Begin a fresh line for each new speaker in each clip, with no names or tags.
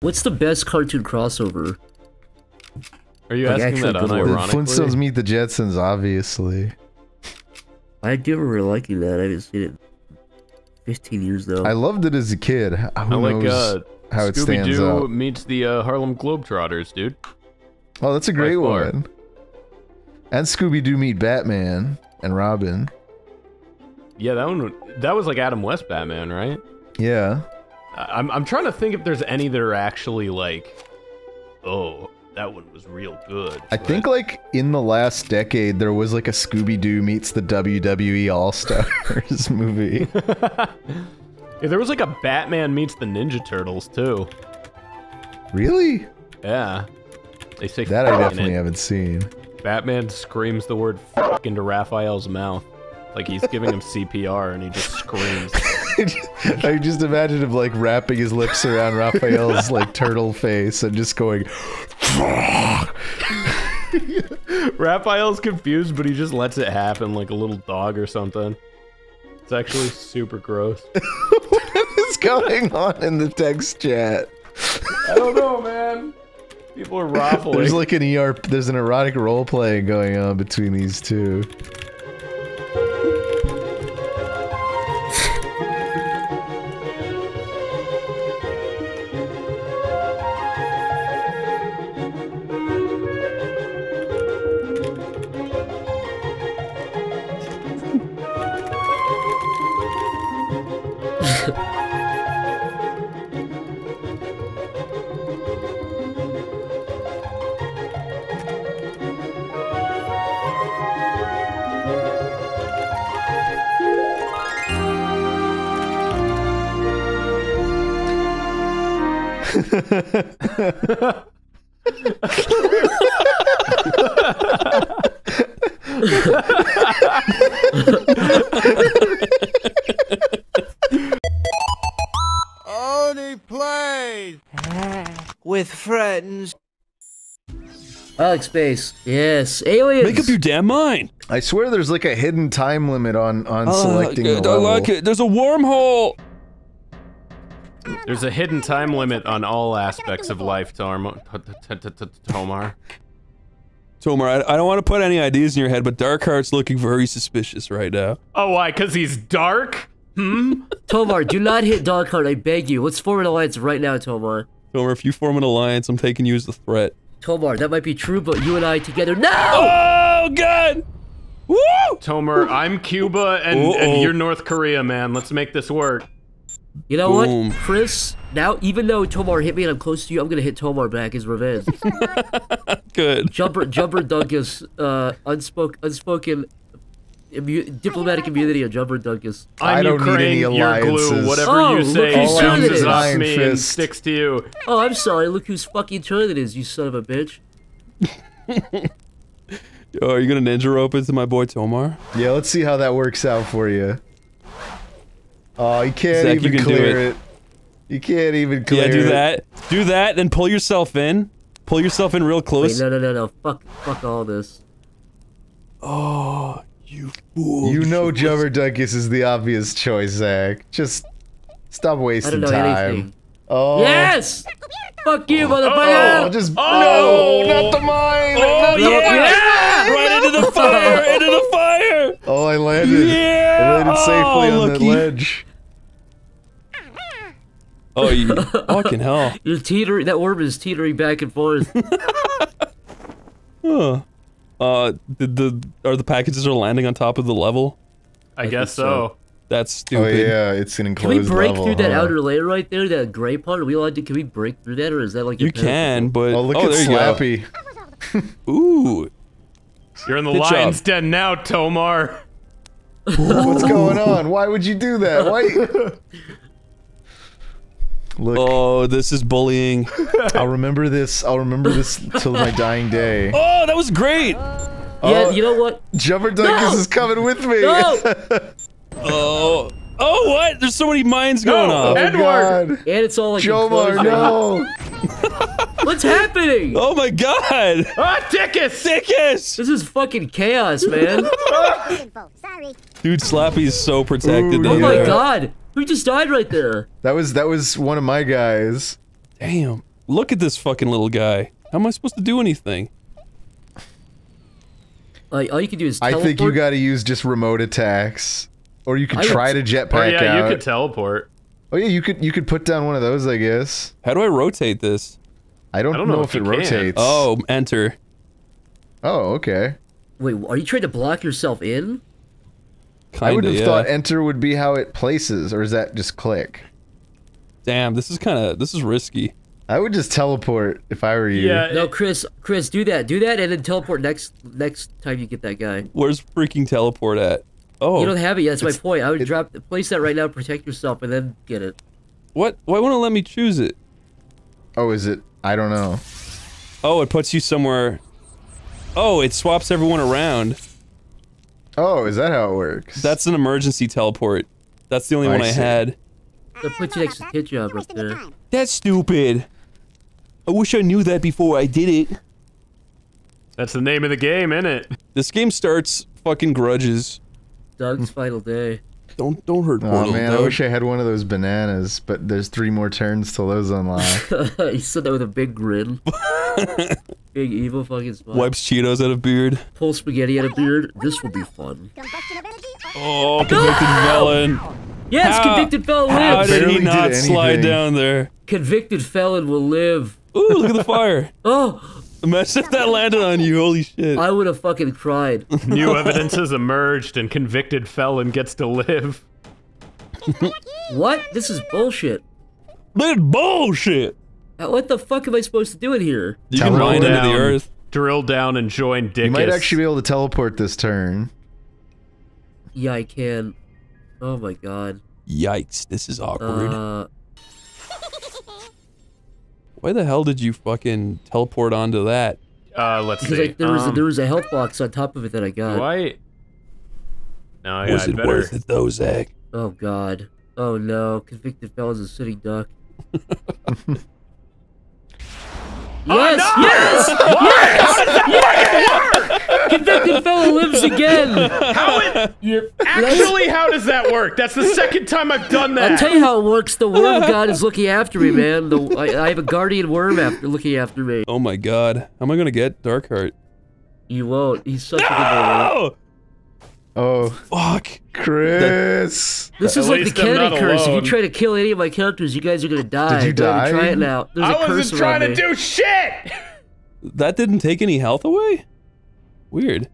What's the best cartoon crossover?
Are you
Like,
asking
actually
that.
The
unironically?
Flintstones meet the Jetsons, obviously.
I do remember liking that. I haven't seen it in 15 years though.
I loved it as a kid. Who
I like
knows
uh,
how it
Scooby
stands
Doo
up?
meets the uh, Harlem Globetrotters, dude.
Oh, that's a great
far.
one. And Scooby Doo meet Batman and Robin.
Yeah, that one. That was like Adam West Batman, right?
Yeah.
I'm I'm trying to think if there's any that are actually like, oh, that one was real good.
I
but-
think like in the last decade there was like a Scooby Doo meets the WWE All Stars movie.
Yeah, there was like a Batman meets the Ninja Turtles too.
really?
Yeah. They say
That I definitely haven't seen.
Batman screams the word fuck into Raphael's mouth. Like he's giving him CPR and he just screams.
I just imagine him like wrapping his lips around Raphael's like turtle face and just going
Raphael's confused, but he just lets it happen like a little dog or something. It's actually super gross.
What's going on in the text chat?
I don't know, man. People are raffling.
There's like an ER there's an erotic role playing going on between these two.
Only play with friends.
Alex Space. Yes. Aliens.
Make up your damn mind.
I swear there's like a hidden time limit on on
Uh,
selecting
I
the level.
like it. There's a wormhole.
There's a hidden time limit on all aspects of life, Tarmo- t- t- t- t- Tomar.
Tomar, I, I don't want to put any ideas in your head, but Darkheart's looking very suspicious right now.
Oh, why? Because he's dark? Hmm?
Tomar, do not hit Dogheart. I beg you. Let's form an alliance right now, Tomar.
Tomar, if you form an alliance, I'm taking you as the threat.
Tomar, that might be true, but you and I together. No!
Oh, God! Woo!
Tomar, I'm Cuba and,
Uh-oh.
and you're North Korea, man. Let's make this work.
You know
Boom.
what, Chris? Now, even though Tomar hit me and I'm close to you, I'm gonna hit Tomar back as revenge.
Good.
Jumper, Jumper Dunkus, uh, unspoken, unspoken, immu- diplomatic immunity of Jumper Dunkus.
I'm
I don't need any alliances.
glue. Whatever
Oh,
you
look
say
who's
bounces
turning it.
me and sticks to you.
Oh, I'm sorry. Look whose fucking turn it is, you son of a bitch.
Oh, are you gonna ninja rope it to my boy Tomar?
Yeah, let's see how that works out for you. Oh, you can't
Zach, you
even
can do
clear
it.
it. You can't even clear it.
yeah, do
it.
that. Do that, then pull yourself in. Pull yourself in real
Wait,
close.
no, no, no, no. Fuck, fuck all this.
Oh, you fool.
You know
should
Jumper Dunkus is the obvious choice, Zach. Just stop
I
wasting
don't know
time.
anything.
Oh.
Yes! Fuck you,
Oh,
motherfucker!
Oh, just
Oh!
no, not the mine.
Oh,
not the
yeah!
mine.
Right into the fire! Into the fire!
Oh, I landed.
Yeah!
I landed safely
Oh,
on that
lucky.
ledge.
Oh, you fucking hell.
You're teetering. That orb is teetering back and forth.
Huh. Uh, did the are the packages are landing on top of the level?
I, guess so.
so.
That's
Oh yeah, it's an enclosed
Can we break
level,
through that outer layer right there, that gray part? Are we allowed to? Can we break through that, or is that like?
You can, but
Oh, look
oh,
at
there
Slappy.
you go. Ooh,
You're in the
Good job.
lion's den now, Tomar.
What's going on? Why would you do that? Why? Look,
oh, this is bullying.
I'll remember this. I'll remember this till my dying day.
Oh, that was great.
Yeah,
Oh.
you uh, know what?
Jumper Dunkus
No!
is coming with me.
No!
Oh, oh, what? There's so many mines going
No,
off.
Edward!
Oh God.
And it's all like
Jomar, no!
What's happening?
Oh my god!
Ah, Dickus!
Dickus!
This is fucking chaos, man.
Dude, Slappy is so protected.
Ooh,
Oh my
there.
god. Who just died right there?
That was that was one of my guys.
Damn. Look at this fucking little guy. How am I supposed to do anything?
Like, all you can do is
I think you got to use just remote attacks, or you could
I
try to jetpack
Oh yeah,
out.
you could teleport.
oh yeah, you could you could put down one of those, I guess.
How do I rotate this?
I don't,
I don't
know,
know
if,
if
it
you can.
rotates.
Oh, enter.
Oh, okay.
Wait, are you trying to block yourself in?
Kinda,
I would have
yeah.
thought enter would be how it places, or is that just click?
Damn, this is kind of this is risky.
I would just teleport if I were you.
Yeah,
No, Chris, Chris, do that, do that, and then teleport next next time you get that guy.
Where's freaking teleport at? Oh,
You don't have it yet. That's my point. I would
it-
drop, place that right now, protect yourself, and then get it.
what? Why won't it let me choose it?
Oh, is it? I don't know.
Oh, it puts you somewhere. Oh, it swaps everyone around.
Oh, is that how it works?
That's an emergency teleport. That's the only
I
one I had.
That puts you next to Kid Job up there.
That's stupid. I wish I knew that before I did it.
that's the name of the game, isn't it?
This game starts fucking grudges.
Doug's final day.
Don't don't hurt poor
Oh
little
man, I wish I had one of those bananas, but there's three more turns till those unlock.
he said that with a big grin. big evil fucking smile.
Wipes Cheetos out of beard.
Pull spaghetti out of beard. This will be fun.
Oh, convicted felon.
Yes,
How-
convicted felon
How
lives.
did he
Barely did
not slide down there?
Convicted felon will live.
Ooh, look at the fire.
Oh,
Imagine if that landed on you. Holy shit.
I would have fucking cried.
New evidence has emerged, and convicted felon gets to live.
What? This is bullshit.
That's bullshit.
Uh, What the fuck am I supposed to do in here?
You can
Teleport
mine into the earth.
Drill down and join Dickus.
you might actually be able to teleport this turn.
Yeah, I can. Oh my god.
Yikes, this is awkward.
Uh,
Why the hell did you fucking teleport onto that?
Uh, let's
because
see.
like, there was a,
um,
there was a health box on top of it that I got.
Why? No, yeah,
Was
I
it
better.
worth it though, Zach?
Oh god. Oh no. Convicted felon's a sitting duck. Oh, yes! Yes! Yes! Convicted felon lives again.
How it,
You-
actually, how does that work? That's the second time I've done that.
I'll tell you how it works. The worm god is looking after me, man. The, I, I have a guardian worm after looking after me.
Oh my god. How am I gonna get Darkheart?
You won't. He's such a good boy.
Oh! Fuck!
Chris!
This
At
is like the
least I'm
Kennedy
not
curse. If you try to kill any of my characters, you guys are gonna die.
Did you
Go ahead
die?
Try it now. There's a
I wasn't trying to
me.
do shit.
That didn't take any health away? Weird.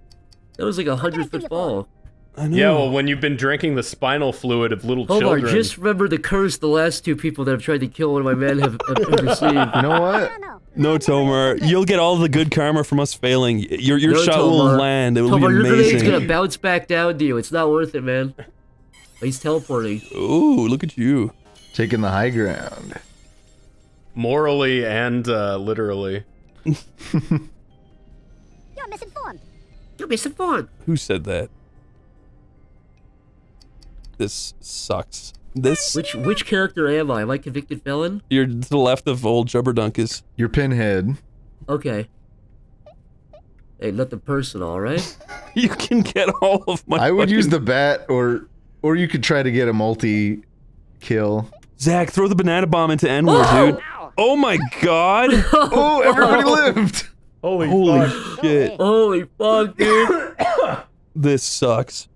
That was like a hundred foot fall.
I know.
Yeah, well, when you've been drinking the spinal fluid of little
Hold on,
children.
just remember the curse the last two people that have tried to kill one of my men have, have, have received.
You know what?
No, Tomar. You'll get all the good karma from us failing. Your your
No,
shot will land. It will
Tomar,
be
your grenade's gonna bounce back down to you. It's not worth it, man. He's teleporting.
Ooh, look at you.
Taking the high ground.
morally and uh, literally.
You're misinformed.
You're misinformed.
Who said that? This sucks. This
Which which character am I? Am I convicted felon?
you're to the left of old Jumper Dunkus.
Your pinhead.
Okay. Hey, nothing personal, all right?
You can get all of my.
I would use the bat, or or you could try to get a multi kill.
Zach. Throw the banana bomb into N-word, dude. Oh my god!
Oh, everybody lived.
Holy,
Holy
fuck.
shit!
Holy fuck, dude.
This sucks.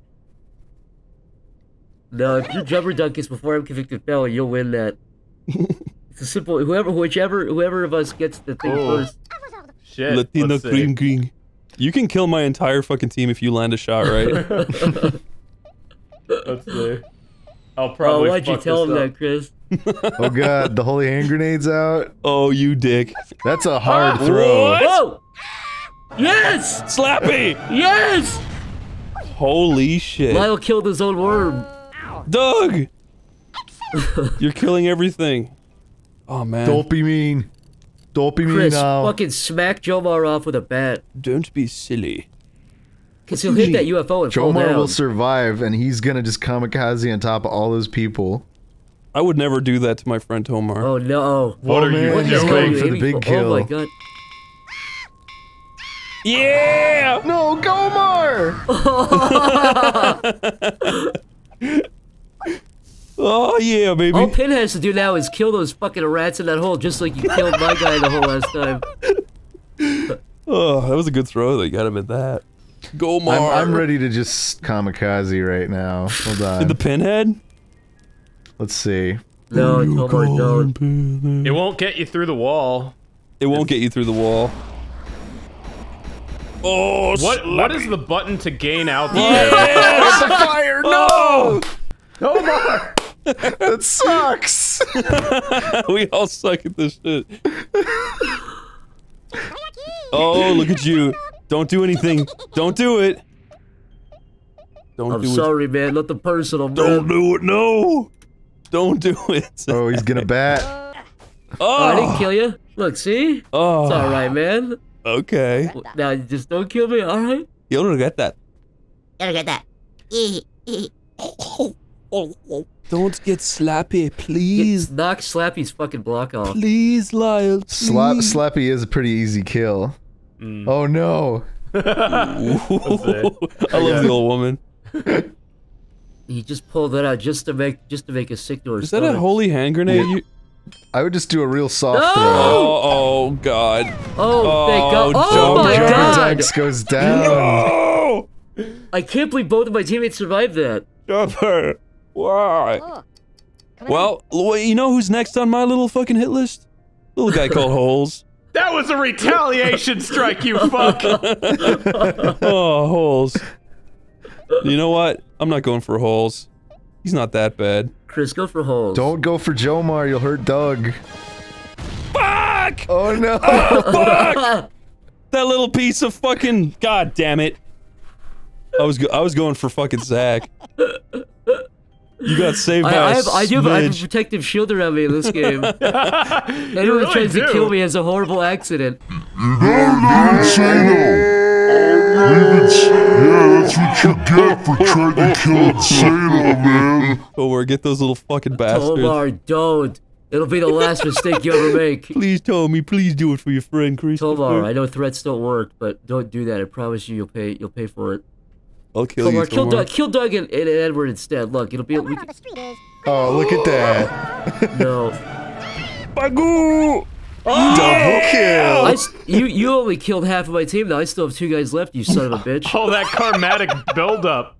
No, if you jumper dunk is before I'm convicted felon, you'll win that. It's a simple whoever whichever whoever of us gets the thing
Oh.
first.
Shit.
Latino
let's
cream king. You can kill my entire fucking team if you land a shot right.
Let's see. I'll
Oh,
probably.
why'd you tell him
this
that. Chris?
Oh god, the holy hand grenade's out.
oh, you dick!
That's a hard
Ah,
throw.
What?
Whoa! Yes!
Slappy!
Yes!
Holy shit!
Lyle killed his own worm.
Doug! You're killing everything. Oh man.
Don't be mean. Don't be mean
Chris,
now.
fucking smack Jomar off with a bat.
Don't be silly.
Cause he'll hit that UFO and fall
Jomar
down.
will survive, and he's gonna just kamikaze on top of all those people.
I would never do that to my friend Tomar.
Oh no.
What
Oh,
are you
man,
What
he's
is
doing?
going
going
for the big
Oh my god.
Yeah!
No, Gomar!
Oh yeah, baby.
All Pin has to do now is kill those fucking rats in that hole, just like you killed my guy in the hole last time.
Oh, that was a good throw. They got him at that. Go Mar.
I'm, I'm ready to just kamikaze right now. Hold on.
Did the pinhead?
Let's see.
No, Tomar, don't.
It won't get you through the wall.
It won't get you through the wall. Oh,
What? What is the button to gain out the oh,
Yes!
the fire!
Oh!
Oh, Omar! that sucks!
we all suck at this shit. Oh, look at you. Don't do anything. Don't do it. Don't do it.
I'm
do
sorry, man. Not the personal,
it. Don't
man.
do it. No. Don't do it.
oh, he's gonna bat.
Oh, oh I didn't
Oh.
kill you. Look, see? Oh. It's
Oh.
all right, man.
Okay.
Now, just don't kill me, all right?
You don't get that.
Gotta get that.
Don't get slappy, please.
Get, knock Slappy's fucking block off.
Please, Lyle.
Slap, Slappy is a pretty easy kill.
Mm.
Oh no.
I love the old woman.
He just pulled that out just to make just to make a sick to her
Is that a holy hand grenade? You...
I would just do a real soft
No!
throw.
Oh, oh, God.
Oh, thank God.
Oh,
Oh, my
Joker.
God.
Ducks goes down.
Oh!
I can't believe both of my teammates survived that.
Jumper. Why?
Oh.
Well, you know who's next on my little fucking hit list? Little guy called Holes.
That was a retaliation strike, you fuck!
Oh, Holes. You know what? I'm not going for Holes. He's not that bad.
Chris, go for holes.
Don't go for Jomar, you'll hurt Doug.
Fuck!
Oh no!
Oh, fuck! that little piece of fucking. God damn it! I was go- I was going for fucking Zach. You got saved
I,
by
I
a
have I do have, I have a protective shield around me in this game. Anyone who
really
tries
do.
to kill me has a horrible accident.
Yeah, that's what you get for trying to kill Insano, man.
Or get those little fucking bastards.
Tomar, don't. It'll be the last mistake you ever make.
Please, Tommy, please do it for your friend Christopher.
Tomar, I know threats don't work, but don't do that. I promise you, you'll pay. You'll pay for it.
I'll kill
Tomar,
you,
kill
Tomar.
Doug. Kill Doug and, and Edward instead. Look, it'll be. We,
on the street is.
Oh, look at that.
no,
Bagoo!
Double kill.
I. s- You you only killed half of my team. Now I still have two guys left. You son of a bitch.
All that karmatic buildup.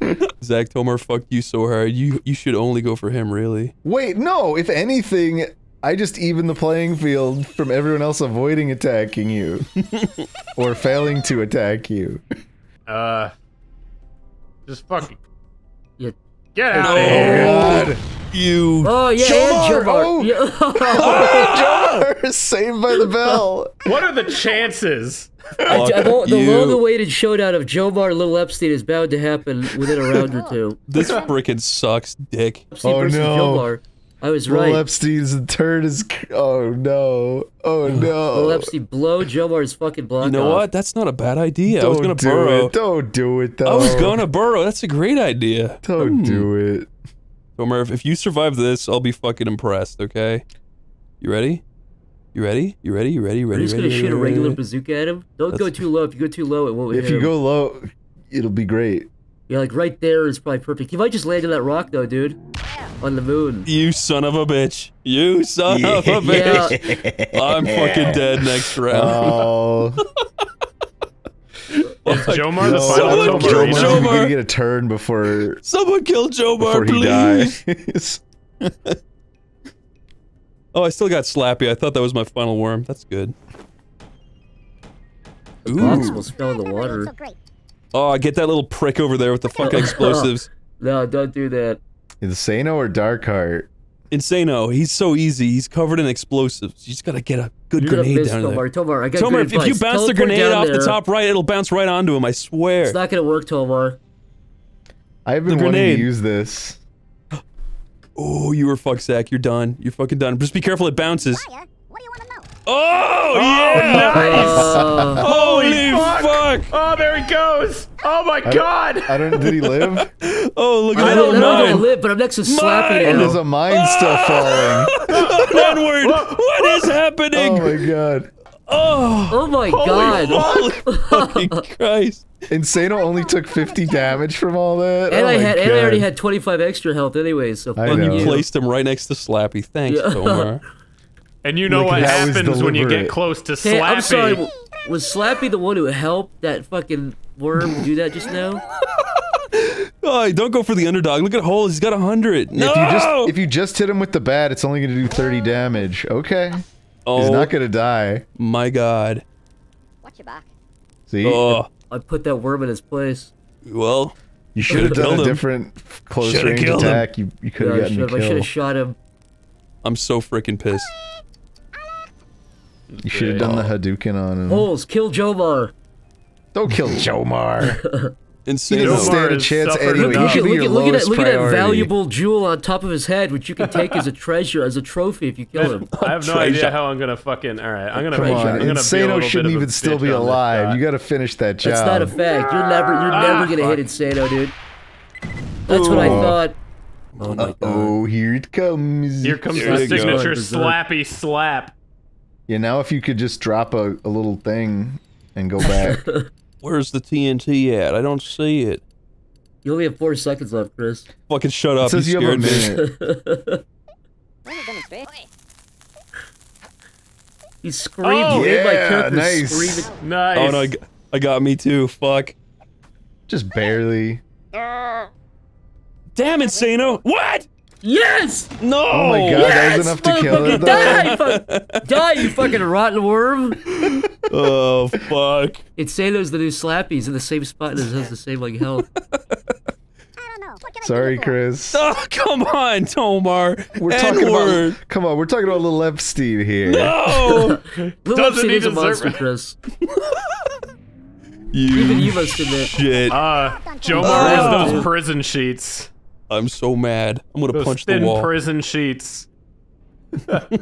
Zach Tomar fucked you so hard. You you should only go for him, really.
Wait, no, if anything, I just even the playing field from everyone else avoiding attacking you. or failing to attack you.
Uh, just fucking
Yeah.
get out
Oh.
of here.
God.
You.
Oh yeah,
Jomar,
and Jomar.
oh.
Yeah.
Jomar, saved by the bell.
What are the chances?
I, I,
Fuck
the
you.
long-awaited showdown of Jomar and Little Epstein is bound to happen within a round or two.
This frickin' sucks, dick.
Epstein
Oh,
versus
no.
Jomar. I was
Will
right.
Epstein's turn is. Oh no. Oh no.
Little Epstein blow Jomar's fucking block
You know
off.
what? That's not a bad idea. I was
Don't
gonna
do
burrow.
it. Don't do it though.
I was gonna burrow. That's a great idea.
Don't hmm. do it.
Tomar, if, if you survive this, I'll be fucking impressed. Okay? You ready? You ready? You ready? You ready? You
We're
ready?
just
ready,
gonna shoot a regular
ready?
bazooka at him. Don't go too low. If you go too low, it won't hit
If you
him.
go low, it'll be great.
Yeah, like right there is probably perfect. You might just land on that rock though, dude. On the moon.
You son of a bitch. You son of a
Yeah.
bitch. I'm fucking dead next round.
Oh,
Is Jomar the final
Someone
Tomar?
kill
Jomar's
Jomar.
gonna get a turn before
Someone kill Jomar,
before he
please.
dies.
Oh, I still got Slappy. I thought that was my final worm. That's good.
The box
Ooh.
almost fell in the water.
Oh, I get that little prick over there with the fucking explosives.
No, don't do that.
Insano or Darkheart?
Insano. He's so easy. He's covered in explosives. You just gotta get a good
You're gonna
grenade
miss
down there.
Tomar. Tomar, I got
Tomar,
good
if, if you
advice.
bounce the grenade
down
off the top right, it'll bounce right onto him. I swear.
It's not gonna work, Tomar.
I've been
The
wanting
grenade.
to use this.
Oh, you were fucked, Zach. You're done. You're fucking done. Just be careful. It bounces.
Fire. What do you want to know?
Oh, yeah!
Uh,
Holy
fuck!
fuck!
Oh, there he goes! Oh my god!
I don't. Did he live?
Oh, look at
I
that.
don't know if I live, but I'm next to Slappy
And there's a mine still falling.
Onward! What is happening?
Oh my god.
Oh,
Oh my god!
holy fucking Christ!
Insano only took 50 damage from all that.
And
oh
I
my
had, and I already had 25 extra health anyway. So
I
fuck
know.
You
you.
placed him right next to Slappy. Thanks,
Yeah.
Tomar.
And you know
Look,
what
that was
happens when you get close to
Hey,
Slappy.
I'm sorry. Was Slappy the one who helped that fucking worm do that just now?
Oh, don't go for the underdog. Look at Holes. He's got a hundred. No!
If you just if you just hit him with the bat, it's only going to do 30 damage. Okay.
oh
He's not oh going to die.
my God.
Watch your back.
See?
Oh,
I put that worm in his place.
well,
you should have done a
him.
different close
Should've
range
killed him.
attack. You you could
Yeah,
have
I
gotten
should have. I should have shot him.
I'm so freaking pissed.
You should have done the Hadouken on him.
Holes, kill Jomar.
Don't kill Jomar. He
Insane.
doesn't stand a chance anyway.
enough.
He
Look
should
at,
be
look,
your
look, at that, look at that valuable jewel on top of his head, which you can take as a treasure, as a trophy if you kill him.
I have no idea how I'm gonna fucking. All right, I'm gonna.
Come
be,
on,
I'm gonna be
Insano shouldn't
bit of a
even still be alive. You got to finish that job.
That's not a fact. You're never, you're
Ah,
never gonna
fuck.
hit Insano, dude. That's what I thought. Oh my god.
Oh, here it comes.
Here comes
There
the signature slappy slap.
Yeah, now if you could just drop a, a little thing and go back.
Where's the TNT at? I don't see it.
You only have four seconds left, Chris.
Fucking shut
it
up.
says
you
you have a
scared me.
minute.
Where's it?
He screamed.
Oh,
he my
yeah, nice.
scream.
Oh, nice.
Oh no, I, g- I got me too. Fuck.
just barely.
Damn, Insano. What?
Yes!
No.
Oh my god, that was enough to kill it
Die, fuck, die, you fucking rotten worm!
Oh fuck.
It's Sailor's the new Slappies in the same spot and it has the same like health.
I don't know.
Sorry, Chris.
Oh come on, Tomar.
We're talking
N-word.
about. Come on, we're talking about little Epstein here.
No.
Little
Doesn't
Epstein
he
is a monster,
it?
Chris.
you
Even you must admit.
shit.
Uh, Joe
Oh.
is those prison sheets.
I'm so mad. I'm gonna
Those
punch the
thin
wall.
prison sheets.
Alright.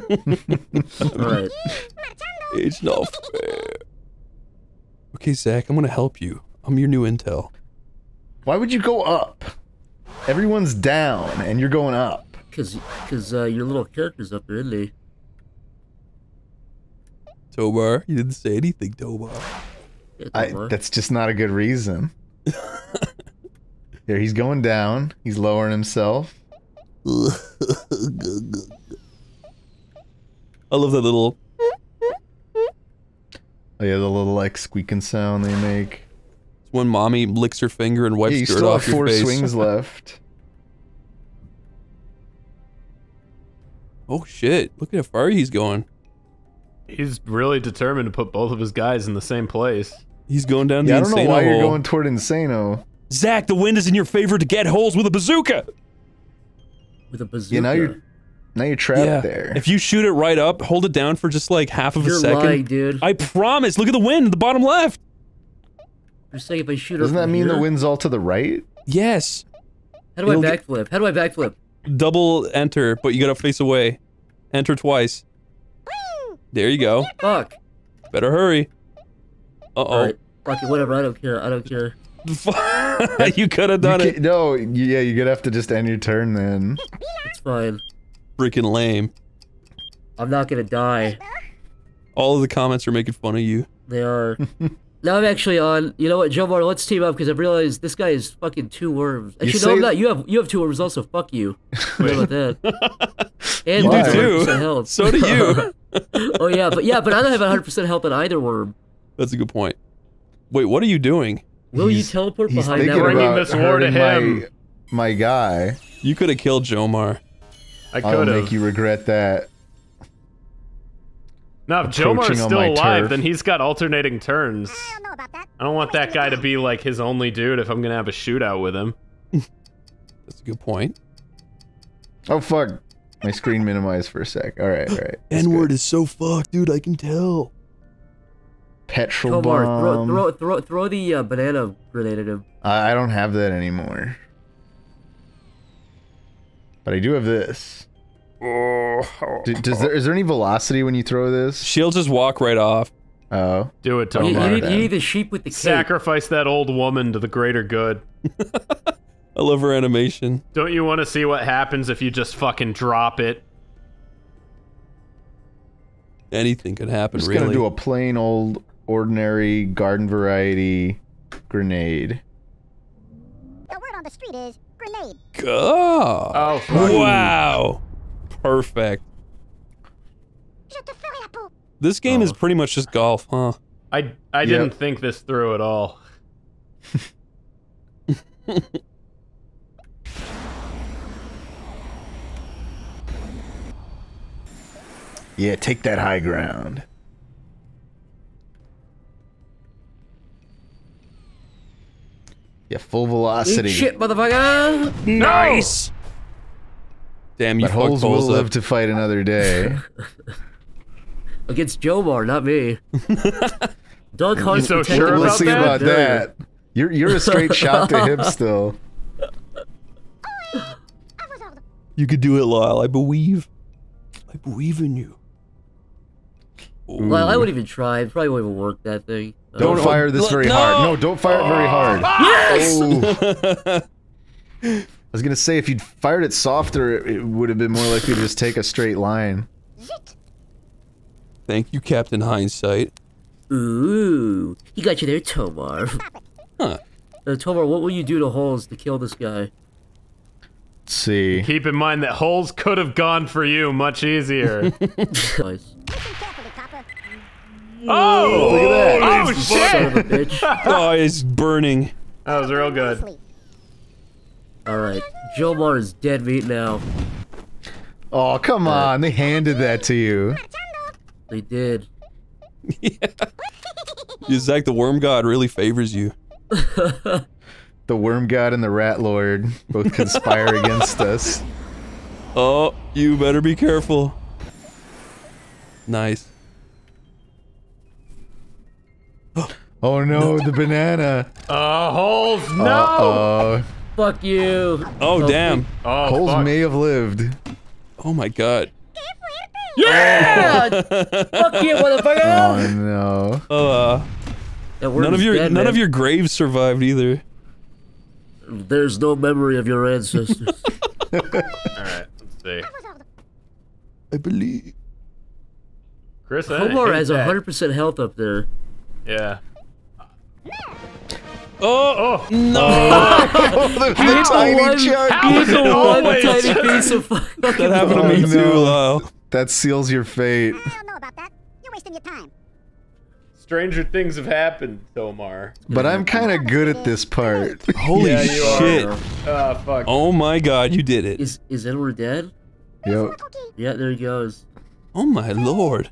It's not fair. Okay, Zach, I'm gonna help you. I'm your new intel.
Why would you go up? Everyone's down, and you're going up.
Cause, cause uh, your little character's up there, isn't he?
Tomar, you didn't say anything, Tomar.
Yeah,
I,
Tomar.
that's just not a good reason. There, he's going down. He's lowering himself.
I love that little.
Oh yeah, the little like squeaking sound they make.
It's when mommy licks her finger and wipes
Yeah, you
dirt
still
off
have
your
four
face.
swings left.
Oh shit! Look at how far he's going.
He's really determined to put both of his guys in the same place.
He's going down
Yeah, I don't know
insane
why you're going toward Insano.
Zach, the wind is in your favor to get holes with a bazooka.
With a bazooka.
Yeah, now you're now you're trapped
yeah.
there.
If you shoot it right up, hold it down for just like half of a
You're
second.
lying, dude.
I promise. Look at the wind, the bottom left.
You're saying if I shoot
Doesn't that
from
mean the wind's all to the right?
Yes.
How do I
It'll get-
backflip? How do I backflip?
Double enter, but you gotta face away. Enter twice. There you go.
Fuck.
Better hurry. Uh oh.
Alright. Fuck it, whatever. I don't care. I don't care.
you could have done
ca-
it.
no, yeah, you're gonna have to just end your turn then.
It's fine.
Freaking lame.
I'm not gonna die.
All of the comments are making fun of you.
They are. now I'm actually on. You know what, Joe Bar, let's team up because I've realized this guy is fucking two worms.
You
Actually, no, I'm
say-
not. You have you have two worms also. Fuck you. What about that? And
You
do
too.
health.
So do you.
oh yeah, but yeah, but I don't have 100 percent health on either worm.
That's a good point. Wait, what are you doing?
Will
He's-
you teleport
He's
behind
thinking
that?
Bringing this war to him.
my my guy.
You could have killed Jomar.
I
I'll
could
make you regret that.
Now, if
approaching
Jomar's still alive,
turf.
then he's got alternating turns.
I don't know about that.
I don't want that guy to be like his only dude if I'm gonna have a shootout with him.
That's a good point.
Oh fuck. My screen minimized for a sec. Alright, alright.
N word is so fucked, dude. I can tell.
Petrol
Tomar, throw,
bomb.
throw, throw, throw the uh, banana grenade at him.
I I don't have that anymore. But I do have this. Do- does there is there any velocity when you throw this?
She'll just walk right off.
Oh.
Do it,
You, you
Tomar.
need, you need the sheep with the cape.
Sacrifice that old woman to the greater good.
I love her animation.
Don't you want to see what happens if you just fucking drop it?
Anything could happen,
just
really.
gonna do a plain old ordinary garden variety grenade.
The word on the street is grenade.
Oh.
Oh, fuck.
Wow. Perfect.
Je te ferai la peau.
This game is
Oh.
pretty much just golf, huh?
I I
Yep.
didn't think this through at all.
Yeah, take that high ground. Yeah, full
Eat
velocity.
shit, motherfucker!
Nice. Damn, you
But holes will
fuckballs
live to fight another day.
Against Jomar, not me. Doug Hunt's
so sure
my
we'll
about
see
that?
about that. You're you're a straight shot to him still.
I was all the
You could do it, Lyle. I believe. I believe in you.
Well, I wouldn't even try. It probably won't even work that thing. Uh,
Don't fire this very
no.
hard. No, don't fire it very hard.
Yes!
I was gonna say if you'd fired it softer, it, it would have been more likely to just take a straight line.
Thank you, Captain Hindsight.
Ooh, he got you there, Tomar.
Huh.
Uh, Tomar, what will you do to holes to kill this guy?
Let's see.
Keep in mind that holes could have gone for you much easier.
Nice.
Listen carefully, copper.
oh!
Look at that.
Oh
Son
shit!
a bitch.
Oh, it's burning.
That was real good.
Sleep.
Alright, Jomar is dead meat now.
Oh come on! They handed that to you.
They did. Yeah.
Zach, the worm god really favors you.
The worm god and the rat lord both conspire against us.
Oh, you better be careful. Nice.
Oh no, the banana.
Uh, holes, no!
Uh
Fuck you.
Oh,
Oh,
damn.
oh,
Holes
fuck.
may have lived.
Oh my god.
Yeah! Fuck you, motherfucker!
Oh no.
Oh, uh,
That
none of your
dead,
none
man.
of your graves survived either.
There's no memory of your ancestors.
Alright, let's see.
I was all the
I believe.
Chris, I
Tomar
hate
has 100% health up there.
Yeah.
Oh,
Oh!
no!
Oh, the, the tiny
one-
chunk.
How is
He's
it
one
always?
tiny piece of fucking
that happened to me
Oh,
too,
no.
Lyle.
That seals your fate.
I don't know about that. You're wasting your time.
Stranger things have happened, Tomar.
But I'm kind of good at this part.
Holy
Yeah, you are.
shit!
Ah, fuck.
Oh my god, you did it!
Is is Edward dead?
Yep.
Okay.
Yeah, there he goes.
Oh my lord!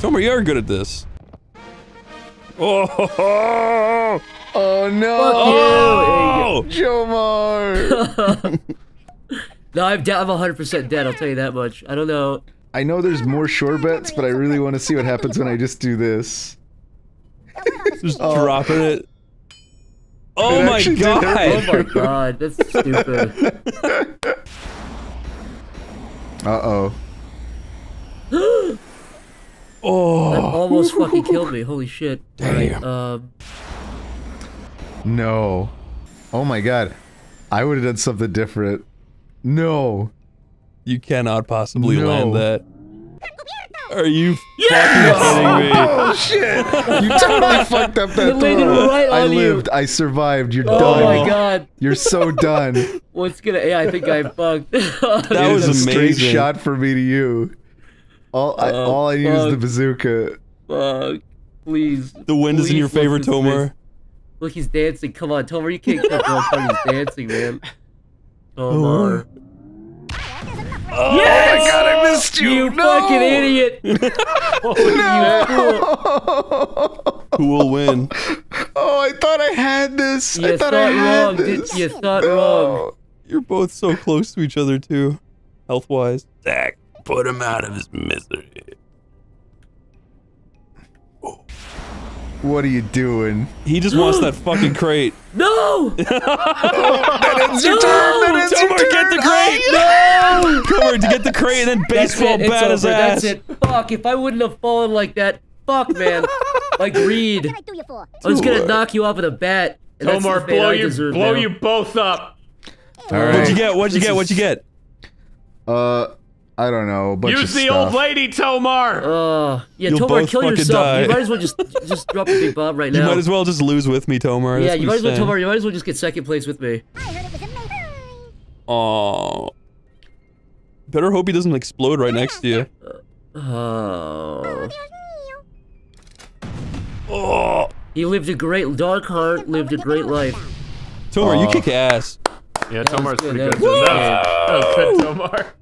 Tomar, you are good at this. Oh!
Oh no.
Oh!
Jomar.
No, I'm down. I'm 100% dead. I'll tell you that much. I don't know.
I know there's more shore bets, but I really want to see what happens when I just do this.
The word on the street
Just
Oh.
dropping it. Oh
It
my god!
Oh my god, that's stupid.
Uh oh.
That
Oh,
almost fucking killed me. Holy shit. Alright,
Damn.
um,
No. Oh my god. I would have done something different. No.
you cannot possibly
No.
land that. Are you fucking kidding me?
Oh shit! You totally fucked up that
It
throw.
right
I
on you.
lived. I survived. You're
oh
done.
Oh my god.
You're so done.
What's gonna, yeah, I think I fucked.
That
It
was
a straight shot for me to you. All I,
Oh,
all I need is the bazooka.
Fuck. Please.
The wind is in your favor,
this
Tomar.
miss. Look, he's dancing. Come on, Tomar, you can't cut off when he's dancing, man. Tomar.
Oh my god, I missed you!
You
no!
fucking idiot!
Who will win?
Oh, I thought I had this. I thought,
thought
I had
wrong, did-
this.
you thought
No.
wrong.
You're both so close to each other too, health wise. Zach, put him out of his misery.
What are you doing?
He just wants that fucking crate.
No!
That ends your
No!
turn. That ends your
Tomar,
turn.
get the crate!
No!
Come here to get the crate and then baseball
it,
bat his
over,
ass.
That's it. Fuck, if I wouldn't have fallen like that, fuck, man. Like Reed.
I do you
was gonna knock you off with a bat. And that's
Tomar,
the
blow
I
you,
deserve
blow
now.
you both up.
All
What'd you get? What'd you
This
get? What'd you get?
Uh, I don't know. A bunch
Use
of
the
stuff.
old lady, Tomar.
Uh, yeah,
You'll
Tomar,
both
kill yourself.
die.
You might as well just just drop a big bomb right now.
You might as well just lose with me, Tomar.
yeah,
That's
you might as well,
saying.
Tomar. You might as well just get second place with me.
I heard it was amazing.
Aw. Better hope he doesn't explode right next to you.
Oh.
Oh.
He lived a great dog heart. Lived a great life.
Tomar, you kick ass.
Yeah,
That was
Tomar's
good,
pretty
that
good.
was good.
That was, that was good, Tomar.